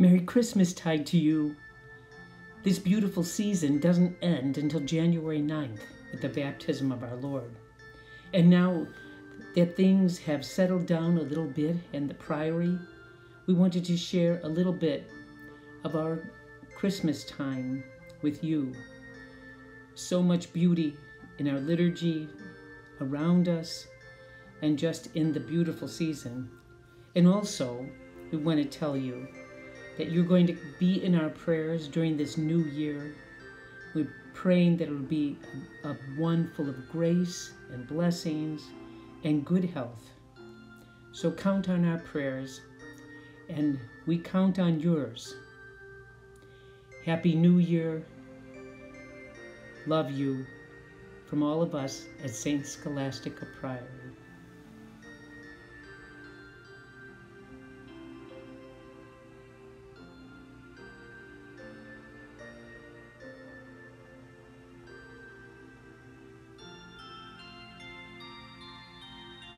Merry Christmas tide to you. This beautiful season doesn't end until January 9th with the baptism of our Lord. And now that things have settled down a little bit in the priory, we wanted to share a little bit of our Christmas time with you. So much beauty in our liturgy, around us, and just in the beautiful season. And also, we want to tell you that you're going to be in our prayers during this new year. We're praying that it'll be a, a one full of grace and blessings and good health. So count on our prayers, and we count on yours. Happy New Year. Love you from all of us at St. Scholastica Priory.